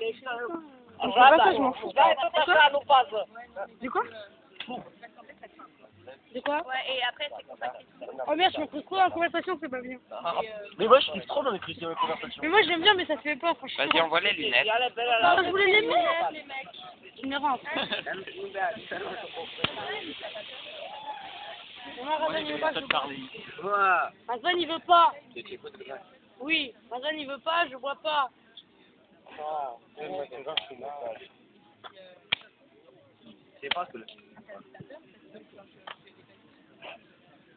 Fait pas ça, je m'en fous. Du quoi Du quoi Ouais, et après, c'est. Oh merde, je me trouve trop dans la conversation, c'est pas bien. Mais moi, je kiffe trop dans les crises de conversation. Mais moi, j'aime bien, mais ça fait peur, franchement. Vas-y, envoie les lunettes. Ah, je voulais les mettre. Tu me rentres. Non, Razan, il veut pas, je veux pas. Razan, il veut pas. Oui, Razan, il veut pas, je bois pas.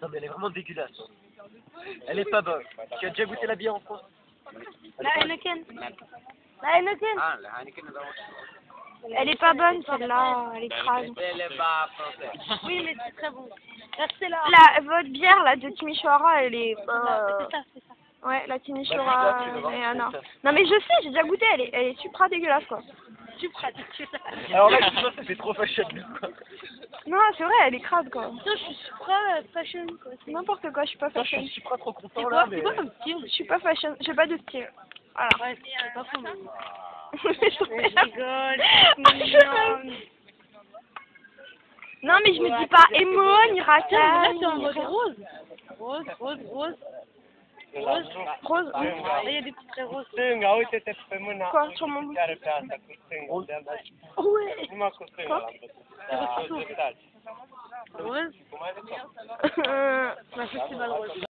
Non, mais elle est vraiment dégueulasse. Elle est pas bonne. Tu as déjà goûté la bière en France? La Heineken. La Heineken. Ah, la Heineken Elle est pas bonne celle-là, elle est crade. Elle est pas française. Oui, mais c'est très bon. Là, c'est là. La, votre bière là de Timisoara, elle est. euh, C'est ça, c'est ça. Ouais, la Timisoara. ah, c'est non. non mais je sais, j'ai déjà goûté, elle est, elle est super dégueulasse quoi. Pratiques ça. Alors là, tu vois, ça fait trop fashion. quoi. Non, c'est vrai, elle est crade quoi. Putain, je suis supra fashion, quoi. C'est N'importe quoi, je suis pas Putain, je fashion. suis pas trop content c'est là, c'est quoi comme style Je suis pas fashion, j'ai pas de style. Voilà. Ouais, c'est pas faux, mais... je Je rigole. Non mais je me dis pas Tiens, mais là, c'est en mode rien. rose. Rose, rose, rose. Rose. Rose. Là, il y a des petits traits roses. Quoi, sur mon bout Ouais. Quoi Rose. Euh, Ma festival rose.